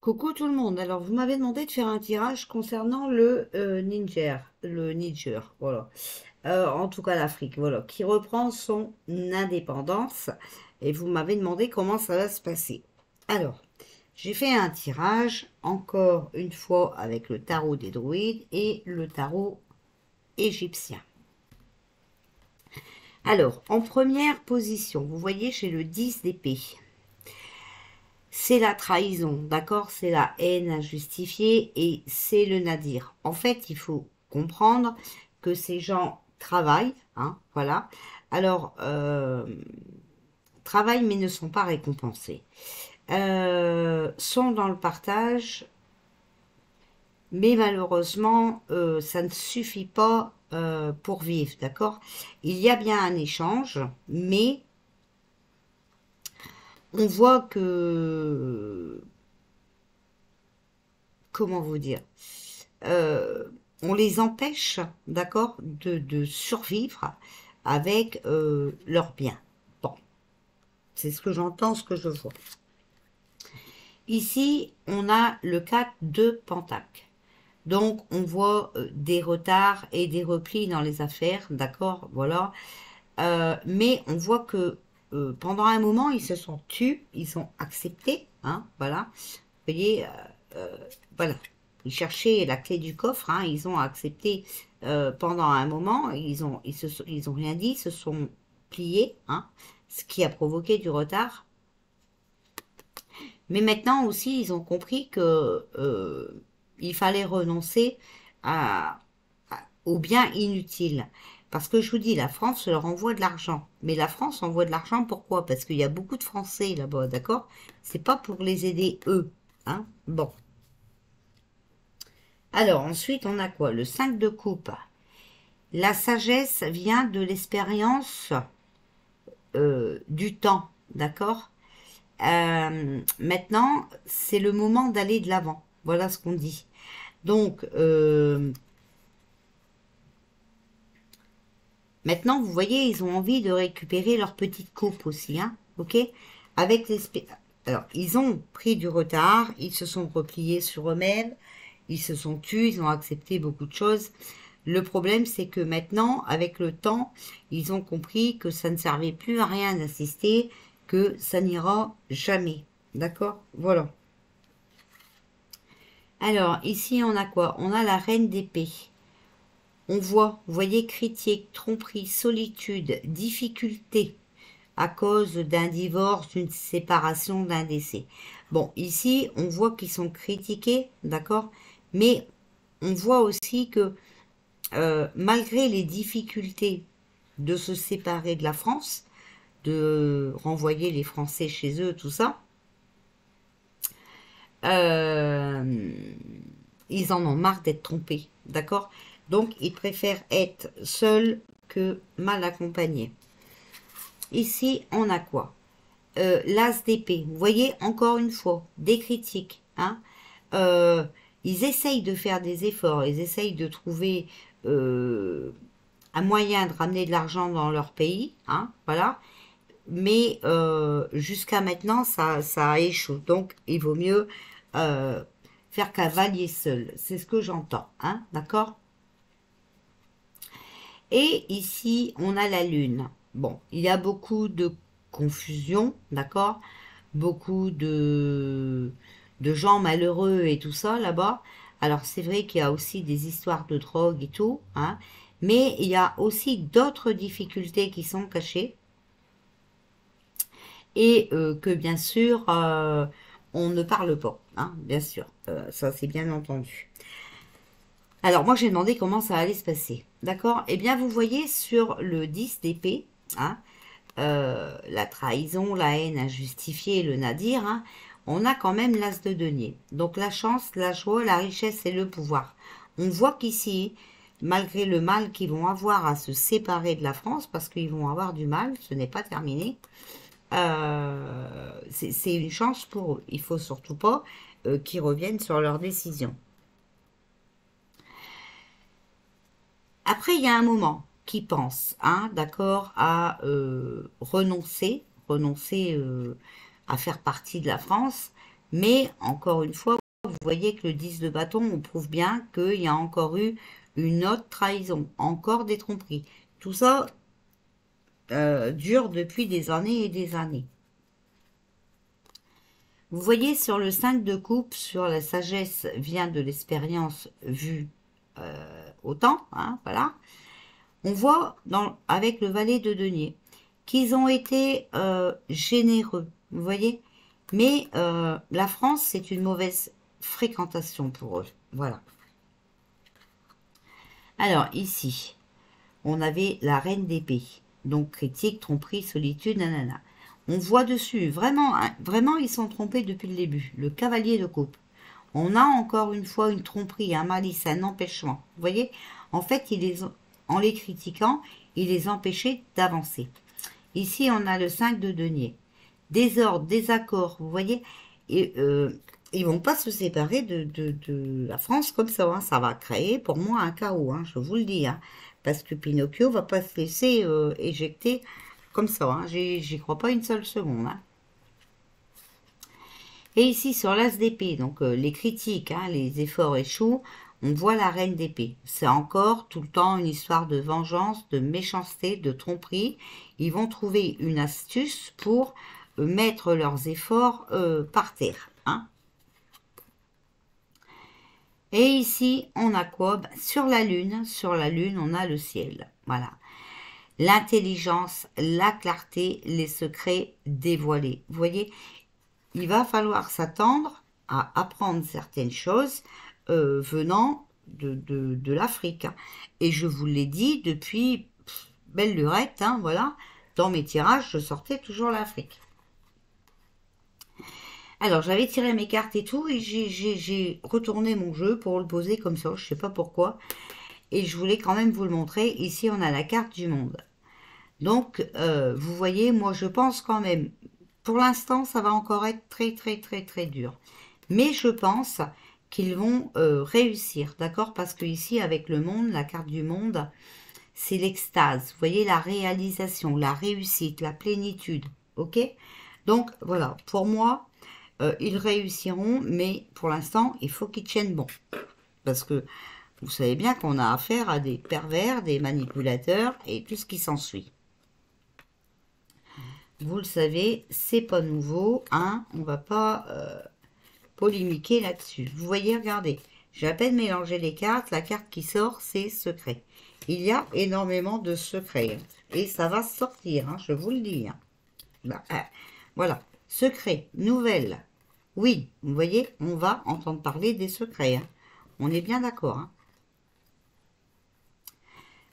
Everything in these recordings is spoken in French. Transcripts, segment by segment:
Coucou tout le monde. Alors, vous m'avez demandé de faire un tirage concernant le euh, Niger, le Niger, voilà. Euh, en tout cas, l'Afrique, voilà, qui reprend son indépendance. Et vous m'avez demandé comment ça va se passer. Alors, j'ai fait un tirage, encore une fois, avec le tarot des druides et le tarot égyptien. Alors, en première position, vous voyez, j'ai le 10 d'épée c'est la trahison, d'accord? C'est la haine injustifiée et c'est le nadir. En fait, il faut comprendre que ces gens travaillent, hein, voilà. Alors, euh, travaillent mais ne sont pas récompensés. Euh, sont dans le partage, mais malheureusement, euh, ça ne suffit pas pour vivre, d'accord? Il y a bien un échange, mais on voit que... Comment vous dire euh, On les empêche, d'accord, de, survivre avec euh, leurs biens. Bon, c'est ce que j'entends, ce que je vois. Ici, on a le 4 de Pentacle. Donc, on voit euh, des retards et des replis dans les affaires, d'accord, voilà. mais on voit que euh, pendant un moment, ils se sont tus, ils ont accepté, hein, voilà. Vous voyez, euh, euh, voilà. Ils cherchaient la clé du coffre, hein, ils ont accepté pendant un moment, ils ont, ils, se, ils ont rien dit, se sont pliés, hein, ce qui a provoqué du retard. Mais maintenant aussi, ils ont compris que il fallait renoncer à, au bien inutile. Parce que je vous dis, la France leur envoie de l'argent. Mais la France envoie de l'argent pourquoi? Parce qu'il y a beaucoup de Français là-bas, d'accord? C'est pas pour les aider eux. Hein? Bon. Alors, ensuite, on a quoi? Le 5 de coupe. La sagesse vient de l'expérience euh, du temps, d'accord? Euh, Maintenant, c'est le moment d'aller de l'avant. Voilà ce qu'on dit. Donc, euh, Maintenant, vous voyez, ils ont envie de récupérer leur petite coupe aussi, hein, Avec les... Alors, ils ont pris du retard, ils se sont repliés sur eux-mêmes, ils se sont tus, ils ont accepté beaucoup de choses. Le problème, c'est que maintenant, avec le temps, ils ont compris que ça ne servait plus à rien d'assister, que ça n'ira jamais. D'accord? Voilà. Alors, ici, on a quoi? On a la reine d'épée. On voit, vous voyez, critique, tromperie, solitude, difficulté à cause d'un divorce, d'une séparation, d'un décès. Bon, ici, on voit qu'ils sont critiqués, d'accord Mais on voit aussi que euh, malgré les difficultés de se séparer de la France, de renvoyer les Français chez eux, tout ça, euh, ils en ont marre d'être trompés, d'accord donc, ils préfèrent être seuls que mal accompagnés. Ici, on a quoi? Euh, L'as d'épée. Vous voyez, encore une fois, des critiques. Hein euh, ils essayent de faire des efforts, ils essayent de trouver euh, un moyen de ramener de l'argent dans leur pays. Hein, voilà. Mais jusqu'à maintenant, ça, ça a échoué. Donc, il vaut mieux faire cavalier seul. C'est ce que j'entends. Hein, D'accord? Et ici, on a la Lune. Bon, il y a beaucoup de confusion, d'accord? Beaucoup de, gens malheureux et tout ça là-bas. Alors, c'est vrai qu'il y a aussi des histoires de drogue et tout, hein mais il y a aussi d'autres difficultés qui sont cachées. Et euh, que, bien sûr, euh, on ne parle pas, hein, bien sûr. Euh, ça, c'est bien entendu. Alors, moi, j'ai demandé comment ça allait se passer. D'accord? Eh bien, vous voyez sur le 10 d'épée, hein, euh, la trahison, la haine injustifiée, le nadir, hein, on a quand même l'as de denier. Donc, la chance, la joie, la richesse et le pouvoir. On voit qu'ici, malgré le mal qu'ils vont avoir à se séparer de la France, parce qu'ils vont avoir du mal, ce n'est pas terminé, euh, c'est une chance pour eux. Il faut surtout pas euh, qu'ils reviennent sur leur décision. Après, il y a un moment qui pense, hein, d'accord, à euh, renoncer, renoncer euh, à faire partie de la France, Mais, encore une fois, vous voyez que le 10 de bâton, on prouve bien qu'il y a encore eu une autre trahison, encore des tromperies. Tout ça euh, dure depuis des années et des années. Vous voyez sur le 5 de coupe, sur la sagesse vient de l'expérience vue au temps, hein, voilà. On voit avec le valet de denier qu'ils ont été euh, généreux, vous voyez. Mais euh, la France, c'est une mauvaise fréquentation pour eux, voilà. Alors ici, on avait la reine d'épée, donc critique, tromperie, solitude, nanana. On voit dessus, vraiment, hein, vraiment, ils sont trompés depuis le début. Le cavalier de coupe. On a encore une fois une tromperie, un malice, un empêchement. Vous voyez? En fait, en les critiquant, il les empêchait d'avancer. Ici, on a le 5 de denier. Désordre, désaccord, vous voyez? Et euh, ils vont pas se séparer de, la France comme ça. Hein. Ça va créer pour moi un chaos, hein, je vous le dis. Hein. parce que Pinocchio va pas se laisser euh, éjecter comme ça, j'y crois pas une seule seconde. Hein. Et ici, sur l'as d'épée, donc euh, les critiques, hein, les efforts échouent, on voit la reine d'épée. C'est encore tout le temps une histoire de vengeance, de méchanceté, de tromperie. Ils vont trouver une astuce pour euh, mettre leurs efforts euh, par terre. Et ici, on a quoi? Ben, Sur la lune, sur la lune, on a le ciel. Voilà l'intelligence, la clarté, les secrets dévoilés. Vous voyez, il va falloir s'attendre à apprendre certaines choses euh, venant de, l'Afrique. Et je vous l'ai dit depuis belle lurette, hein, voilà, dans mes tirages, je sortais toujours l'Afrique. Alors, j'avais tiré mes cartes et tout, et j'ai retourné mon jeu pour le poser comme ça, je ne sais pas pourquoi. Et je voulais quand même vous le montrer. Ici, on a la carte du monde. Donc, euh, vous voyez, moi, je pense quand même, pour l'instant, ça va encore être très, très, très, très dur. Mais je pense qu'ils vont euh, réussir, d'accord? Parce que ici, avec le monde, la carte du monde, c'est l'extase. Vous voyez, la réalisation, la réussite, la plénitude, ok? Donc, voilà, pour moi, euh, ils réussiront, mais pour l'instant, il faut qu'ils tiennent bon. Parce que vous savez bien qu'on a affaire à des pervers, des manipulateurs et tout ce qui s'ensuit. Vous le savez, c'est pas nouveau, hein, on va pas euh, polémiquer là-dessus. Vous voyez, regardez, j'ai à peine mélangé les cartes, la carte qui sort, c'est secret. Il y a énormément de secrets, hein, et ça va sortir, hein, je vous le dis. Hein. Bah, euh, voilà, secret, nouvelle. Oui, vous voyez, on va entendre parler des secrets. On est bien d'accord.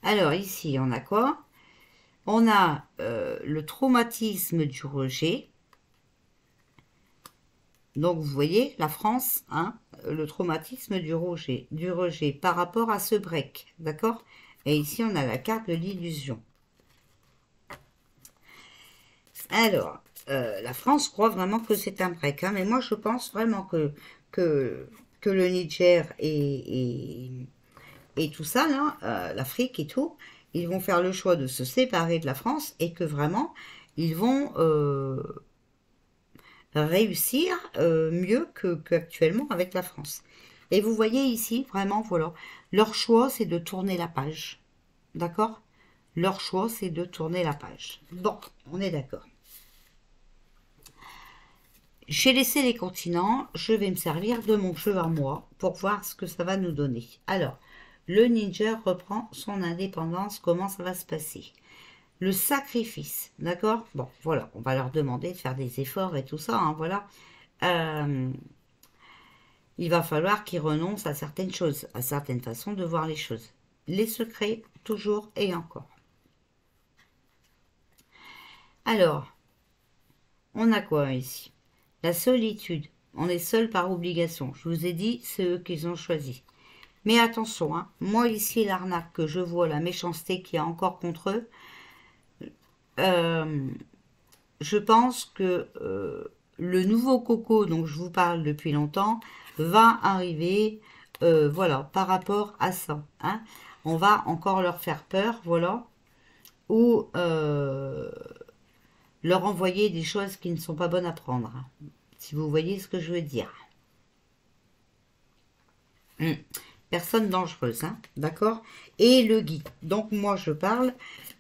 Alors, ici, on a quoi? On a euh, le traumatisme du rejet. Donc, vous voyez, la France, hein, le traumatisme du rejet, du rejet par rapport à ce break, d'accord? Et ici, on a la carte de l'illusion. Alors, euh, la France croit vraiment que c'est un break, hein, mais moi, je pense vraiment que, le Niger et, tout ça, euh, l'Afrique et tout, ils vont faire le choix de se séparer de la France et que vraiment, ils vont euh, réussir euh, mieux qu'actuellement avec la France. Et vous voyez ici, vraiment, voilà, leur choix, c'est de tourner la page. D'accord? Leur choix, c'est de tourner la page. Bon, on est d'accord. J'ai laissé les continents, je vais me servir de mon jeu à moi pour voir ce que ça va nous donner. Alors, le ninja reprend son indépendance. Comment ça va se passer? Le sacrifice, d'accord? Bon, voilà, on va leur demander de faire des efforts et tout ça, hein, voilà. Euh, il va falloir qu'ils renoncent à certaines choses, à certaines façons de voir les choses. Les secrets, toujours et encore. Alors, on a quoi ici? La solitude. On est seul par obligation. Je vous ai dit, c'est eux qu'ils ont choisi. Mais attention, hein, moi ici, l'arnaque que je vois, la méchanceté qu'il y a encore contre eux, euh, je pense que euh, le nouveau coco dont je vous parle depuis longtemps va arriver, euh, voilà, par rapport à ça. Hein. On va encore leur faire peur, voilà, ou leur envoyer des choses qui ne sont pas bonnes à prendre. Hein. si vous voyez ce que je veux dire. Hmm. Personne dangereuse, hein, d'accord? Et le Guy. Donc moi je parle,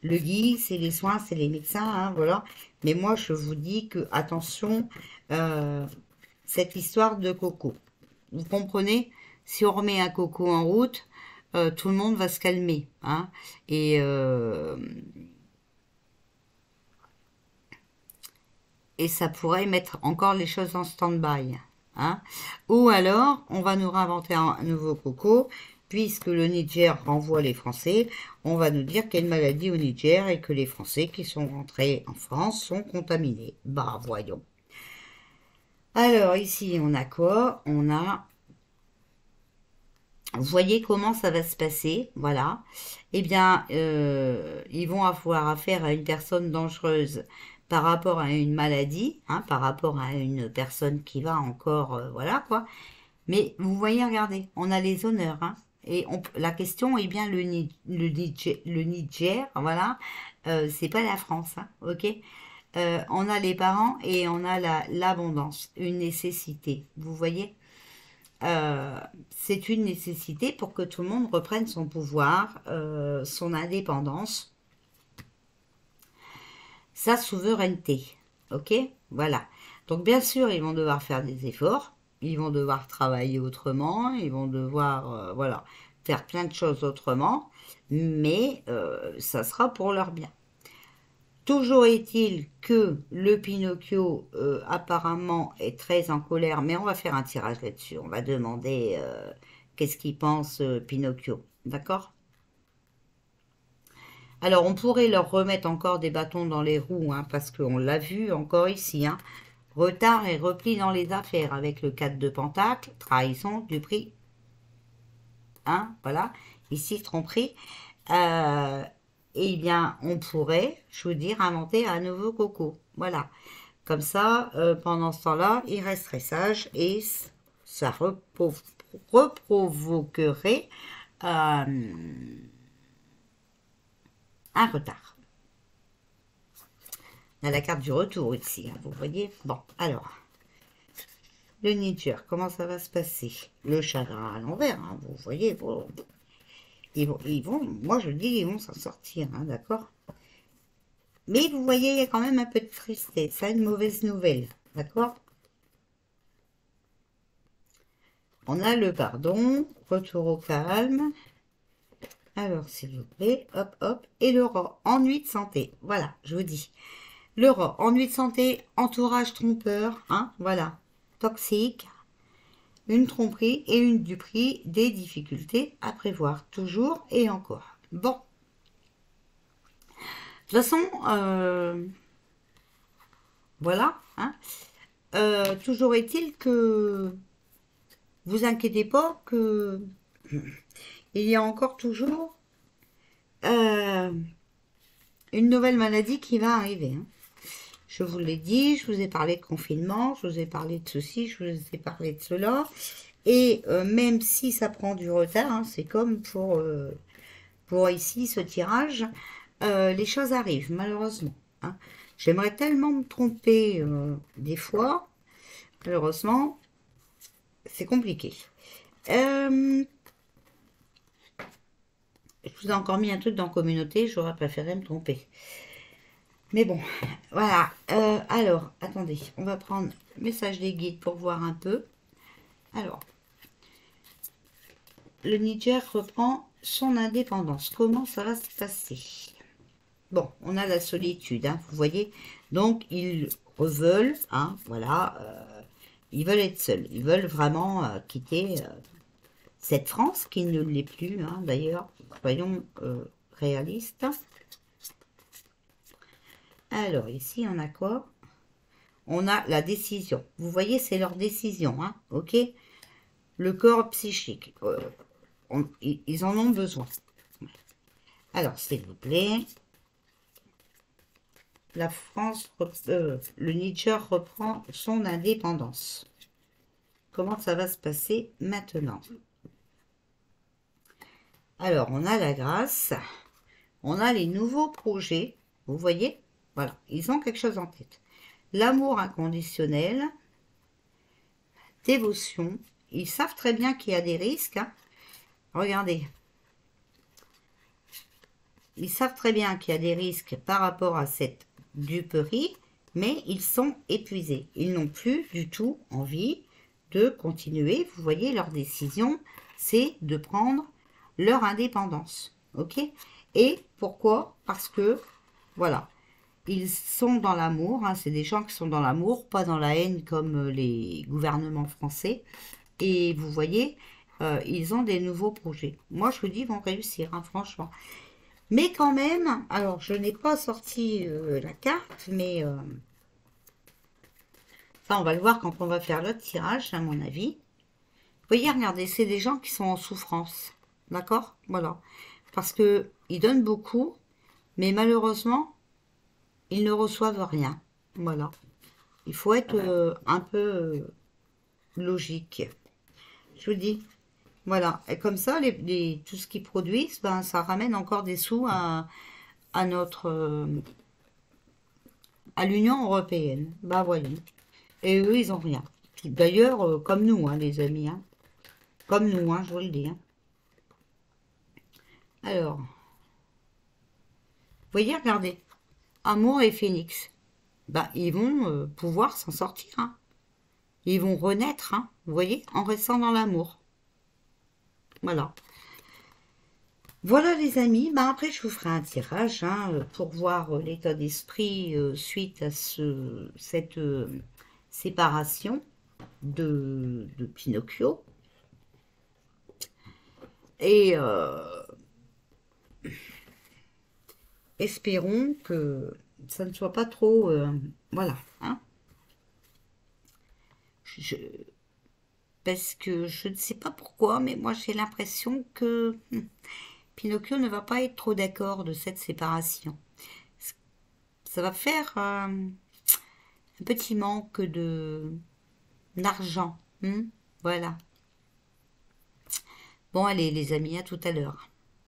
le Guy, c'est les soins, c'est les médecins, hein, voilà. Mais moi je vous dis que, attention, euh, cette histoire de coco. Vous comprenez? Si on remet un coco en route, euh, tout le monde va se calmer. Hein et, euh, et ça pourrait mettre encore les choses en stand-by. Hein Ou alors, on va nous réinventer un nouveau coco, puisque le Niger renvoie les Français, on va nous dire qu'il y a une maladie au Niger et que les Français qui sont rentrés en France sont contaminés. Bah, voyons. Alors, ici, on a quoi? On a... Vous voyez comment ça va se passer, voilà. Eh bien, euh, ils vont avoir affaire à une personne dangereuse par rapport à une maladie, hein, par rapport à une personne qui va encore, euh, voilà quoi. Mais vous voyez, regardez, on a les honneurs, hein, et la question est bien le, le, Niger, le Niger voilà, euh, c'est pas la France, hein, ok euh, On a les parents et on a l'abondance, une nécessité, vous voyez C'est une nécessité pour que tout le monde reprenne son pouvoir, son indépendance, sa souveraineté. Ok? Voilà. Donc bien sûr, ils vont devoir faire des efforts, ils vont devoir travailler autrement, ils vont devoir, euh, voilà, faire plein de choses autrement, mais euh, ça sera pour leur bien. Toujours est-il que le Pinocchio euh, apparemment est très en colère, mais on va faire un tirage là-dessus. On va demander qu'est-ce qu'il pense Pinocchio. D'accord? Alors, on pourrait leur remettre encore des bâtons dans les roues, hein, parce qu'on l'a vu encore ici. Hein. Retard et repli dans les affaires avec le 4 de Pentacle, trahison du prix. Hein, voilà, ici, tromperie. Euh, eh bien, on pourrait, je vous dire, inventer un nouveau coco. Voilà. Comme ça, euh, pendant ce temps-là, il resterait sage et ça reprovoquerait... Euh, un retard. On a la carte du retour ici, hein, vous voyez. Bon, alors, le Niger, comment ça va se passer? Le chagrin à l'envers, hein, vous voyez. ils, vont, moi je dis, ils vont s'en sortir, hein, d'accord? Mais vous voyez, il y a quand même un peu de tristesse, ça, une mauvaise nouvelle, d'accord? On a le pardon, retour au calme, alors, s'il vous plaît, hop, hop. Et le rat, ennui de santé. Voilà, je vous dis. Le rat, ennui de santé, entourage trompeur, hein, voilà. Toxique, une tromperie et une duperie, des difficultés à prévoir, toujours et encore. Bon. De toute façon, euh, voilà. Hein. Euh, toujours est-il que vous inquiétez pas que il y a encore toujours euh, une nouvelle maladie qui va arriver. Hein. Je vous l'ai dit, je vous ai parlé de confinement, je vous ai parlé de ceci, je vous ai parlé de cela. Et euh, même si ça prend du retard, hein, c'est comme pour, euh, pour ici ce tirage, les choses arrivent malheureusement. Hein. J'aimerais tellement me tromper des fois. Malheureusement, c'est compliqué. Je vous ai encore mis un truc dans communauté, j'aurais préféré me tromper. Mais bon, voilà. Euh, alors, attendez, on va prendre message des guides pour voir un peu. Alors, le Niger reprend son indépendance. Comment ça va se passer? Bon, on a la solitude, hein, vous voyez. Donc, ils veulent, hein, voilà, euh, ils veulent être seuls. Ils veulent vraiment euh, quitter cette France qui ne l'est plus, hein, d'ailleurs, soyons euh, réalistes. Alors, ici, on a quoi? On a la décision. Vous voyez, c'est leur décision, hein, ok? Le corps psychique, euh, ils en ont besoin. Alors, s'il vous plaît, la France, euh, le Niger reprend son indépendance. Comment ça va se passer maintenant? Alors, on a la grâce. On a les nouveaux projets. Vous voyez? Voilà, ils ont quelque chose en tête. L'amour inconditionnel. dévotion. Ils savent très bien qu'il y a des risques. hein. Regardez. Ils savent très bien qu'il y a des risques par rapport à cette duperie, mais ils sont épuisés. Ils n'ont plus du tout envie de continuer. Vous voyez, leur décision, c'est de prendre leur indépendance. OK? Et pourquoi? Parce que, voilà, ils sont dans l'amour. hein, c'est des gens qui sont dans l'amour, pas dans la haine comme euh, les gouvernements français. Et vous voyez, euh, ils ont des nouveaux projets. Moi, je vous dis, ils vont réussir, hein, franchement. Mais quand même, alors je n'ai pas sorti euh, la carte, mais euh, ça on va le voir quand on va faire l'autre tirage, à mon avis. Vous voyez, regardez, c'est des gens qui sont en souffrance, d'accord? Voilà, parce que ils donnent beaucoup, mais malheureusement, ils ne reçoivent rien. Voilà, il faut être euh, un peu euh, logique. Je vous dis, voilà, et comme ça, les, les- tout ce qu'ils produisent, ben, ça ramène encore des sous à, à notre, euh, à l'Union européenne. Bah voyez. Et eux, ils ont rien. D'ailleurs, comme nous, hein, les amis. hein. Comme nous, hein, je vous le dis. hein. Alors, voyez, regardez. Amour et Phénix. Ben, ils vont euh, pouvoir s'en sortir. hein. Ils vont renaître, hein, vous voyez, en restant dans l'amour. Voilà. Voilà les amis, ben après je vous ferai un tirage hein, euh, pour voir euh, l'état d'esprit suite à ce, cette séparation de, Pinocchio. Et espérons que ça ne soit pas trop... euh, voilà. Hein. Parce que je ne sais pas pourquoi, mais moi j'ai l'impression que hmm, Pinocchio ne va pas être trop d'accord de cette séparation. Ça va faire euh, un petit manque de d'argent. hmm, voilà. Bon, allez les amis, à tout à l'heure.